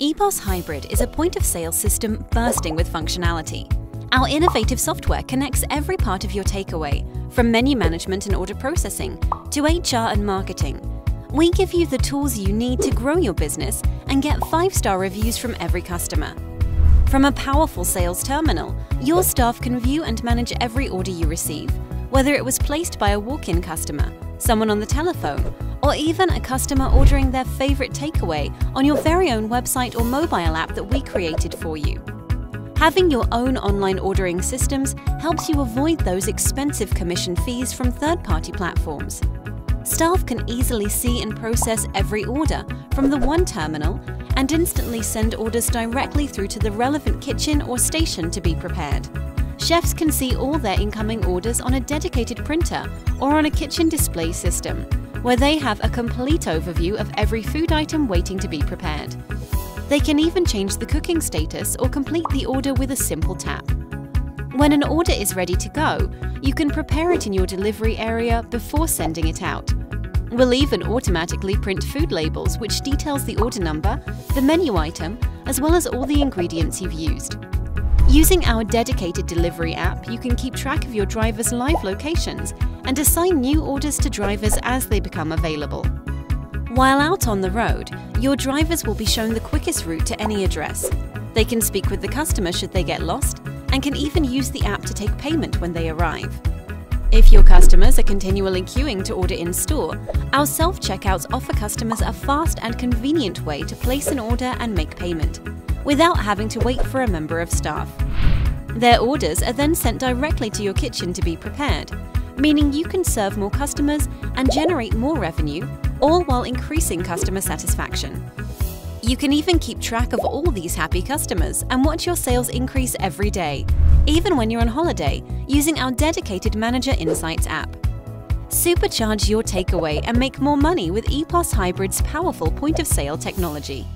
EPOS Hybrid is a point of sale system bursting with functionality. Our innovative software connects every part of your takeaway, from menu management and order processing to HR and marketing. We give you the tools you need to grow your business and get five star reviews from every customer. From a powerful sales terminal, your staff can view and manage every order you receive, whether it was placed by a walk in customer, someone on the telephone, or even a customer ordering their favorite takeaway on your very own website or mobile app that we created for you. Having your own online ordering systems helps you avoid those expensive commission fees from third party platforms. Staff can easily see and process every order from the one terminal and instantly send orders directly through to the relevant kitchen or station to be prepared. Chefs can see all their incoming orders on a dedicated printer or on a kitchen display system, where they have a complete overview of every food item waiting to be prepared. They can even change the cooking status or complete the order with a simple tap. When an order is ready to go, you can prepare it in your delivery area before sending it out. We'll even automatically print food labels which details the order number, the menu item, as well as all the ingredients you've used. Using our dedicated delivery app, you can keep track of your driver's live locations and assign new orders to drivers as they become available. While out on the road, your drivers will be shown the quickest route to any address. They can speak with the customer should they get lost and can even use the app to take payment when they arrive. If your customers are continually queuing to order in store, our self checkouts offer customers a fast and convenient way to place an order and make payment without having to wait for a member of staff. Their orders are then sent directly to your kitchen to be prepared, meaning you can serve more customers and generate more revenue, all while increasing customer satisfaction. You can even keep track of all these happy customers and watch your sales increase every day, even when you're on holiday, using our dedicated Manager Insights app. Supercharge your takeaway and make more money with EPOS Hybrid's powerful point of sale technology.